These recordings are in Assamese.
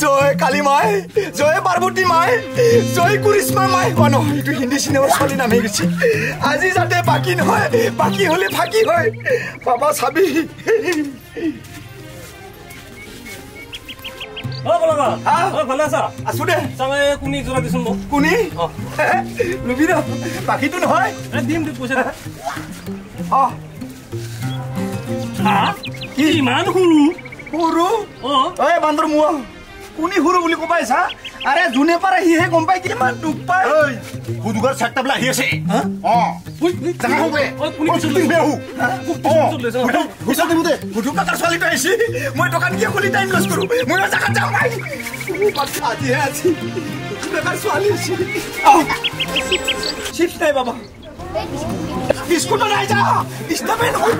জয় কালী মাই জয় পাৰ্বতী মাই জয় কৰিশ্মা মাই। মানো এইটো হিন্দী চিনেমা চলি নামি গৈছে। আজি যাতে বাকী নহয় বাকী হলে ফাকি হয়। বাবা চাবি। অ। হা ইমান হুৰু হুৰু অ এ বান্দৰ মুৱা কোনি হুৰু বুলি কবাই ছা আরে জুনে পারে হিহে গম পাই কিমান দুখ পাই ঐ খুদুগার সাতটা বলা হিয়েছে হ্যাঁ অ ওই যা হবে ওই কোনি কিছু লই মেহু হ্যাঁ ও ইসাতে মুদে খুদু কাকার সালি তো আইছি মই দোকান কি খুলি টাইম লস করু মই না জায়গা যাও ভাই ও পাছে আজি আছি কাকার সালি আছি চিপস নাই বাবা বিস্কুট নাই যা ইস্তাবেন হই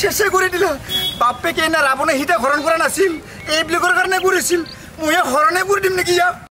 শেষে কৰি দিলা। বাপেকে এনে ৰাৱণে সিতে হৰণ কৰা নাছিল। এইবিলাকৰ কাৰণে কৰিছিল মই হৰণে কৰি দিম নেকি ইয়াক?